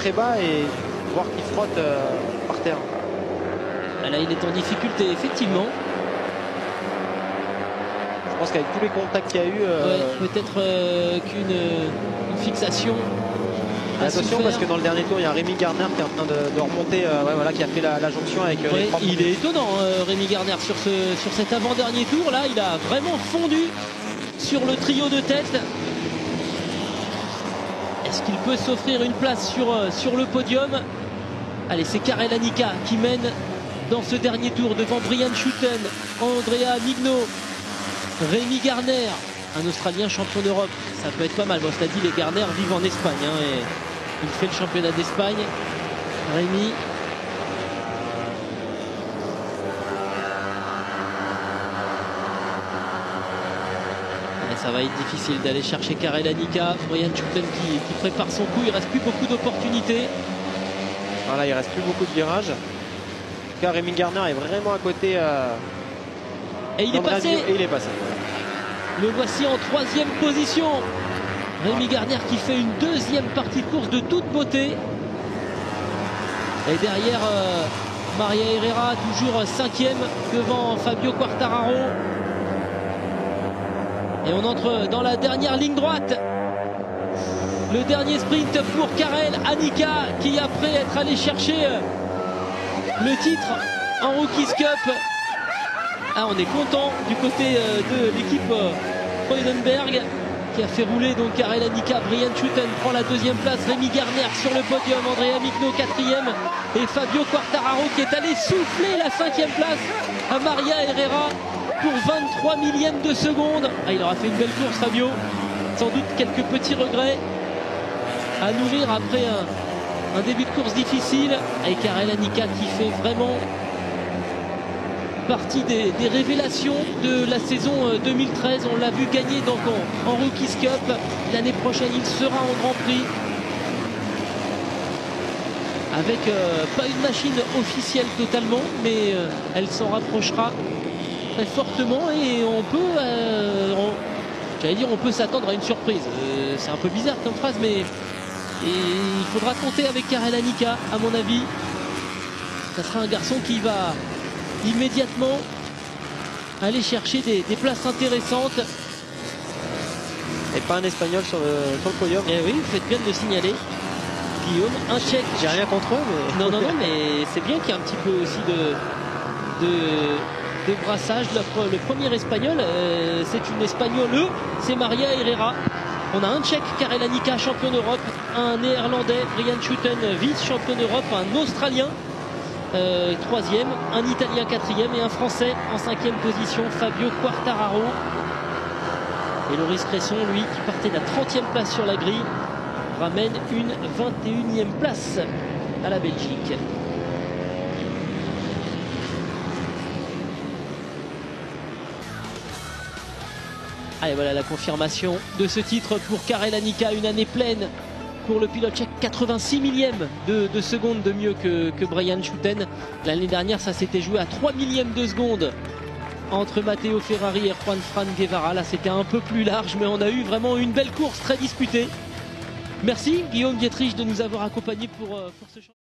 très bas et voir qu'il frotte euh, par terre. Ah, Là, il est en difficulté, effectivement. Je pense qu'avec tous les contacts qu'il y a eu, euh, Ouais, Peut-être euh, qu'une une fixation. attention parce que dans le dernier tour, il y a Rémi Garner qui est en train de, de remonter, euh, ouais, voilà, qui a fait la, la jonction avec euh, Ouais, il est étonnant, euh, Rémi Garner, sur, ce, sur cet avant-dernier tour. Là, il a vraiment fondu sur le trio de tête. Est-ce qu'il peut s'offrir une place sur, euh, sur le podium Allez, c'est Karel Anika qui mène dans ce dernier tour devant Brian Schutten, Andrea Migno, Rémi Garner, un Australien champion d'Europe. Ça peut être pas mal. Bon, cela dit, les Garner vivent en Espagne hein, et il fait le championnat d'Espagne. Rémi, ça va être difficile d'aller chercher Karel Anika. Brian Schutten qui, qui prépare son coup. Il reste plus beaucoup d'opportunités. Voilà, il reste plus beaucoup de virages. En tout cas, Rémi Garner est vraiment à côté. euh, Et il est passé. Et il est passé. Le voici en troisième position. Rémi Garner qui fait une deuxième partie de course de toute beauté. Et derrière euh, Maria Herrera, toujours cinquième devant Fabio Quartararo. Et on entre dans la dernière ligne droite. Le dernier sprint pour Karel Anika qui après être allé chercher euh, le titre en Rookies Cup. Ah, on est content du côté euh, de l'équipe euh, Freudenberg qui a fait rouler donc Karel Anika, Brian Schutten prend la deuxième place, Rémi Garner sur le podium, Andrea Migno quatrième. Et Fabio Quartararo qui est allé souffler la cinquième place à Maria Herrera pour 23 millièmes de seconde. Ah, il aura fait une belle course Fabio, sans doute quelques petits regrets à nourrir après un, début de course difficile et Karel Anika qui fait vraiment partie des, révélations de la saison euh, 2013. On l'a vu gagner donc en, en Rookies Cup. L'année prochaine, il sera en Grand Prix. Avec euh, pas une machine officielle totalement, mais euh, elle s'en rapprochera très fortement et on peut, euh, j'allais dire, on peut s'attendre à une surprise. Euh, C'est un peu bizarre comme phrase, mais et il faudra compter avec Karel Anika, à mon avis. Ça sera un garçon qui va immédiatement aller chercher des, des places intéressantes. Et pas un espagnol sur le, sur le podium. Et oui, vous faites bien de le signaler. Guillaume, un chèque. J'ai rien contre eux, mais. Non, non, non, mais c'est bien qu'il y ait un petit peu aussi de, de, de brassage. Le, pre- le premier espagnol, euh, c'est une espagnole, c'est Maria Herrera. On a un tchèque, Karel Anika, champion d'Europe, un néerlandais, Brian Schutten, vice-champion d'Europe, un australien, euh, troisième, un italien, quatrième, et un français en cinquième position, Fabio Quartararo. Et Loris Cresson, lui, qui partait de la 30e place sur la grille, ramène une 21e place à la Belgique. Allez, voilà la confirmation de ce titre pour Karel Anika, une année pleine pour le pilote tchèque, 86 millièmes de, de seconde de mieux que, Brian Schutten. L'année dernière, ça s'était joué à 3 millièmes de seconde entre Matteo Ferrari et Juan Fran Guevara. Là, c'était un peu plus large, mais on a eu vraiment une belle course très disputée. Merci Guillaume Dietrich de nous avoir accompagnés pour, euh, pour ce championnat.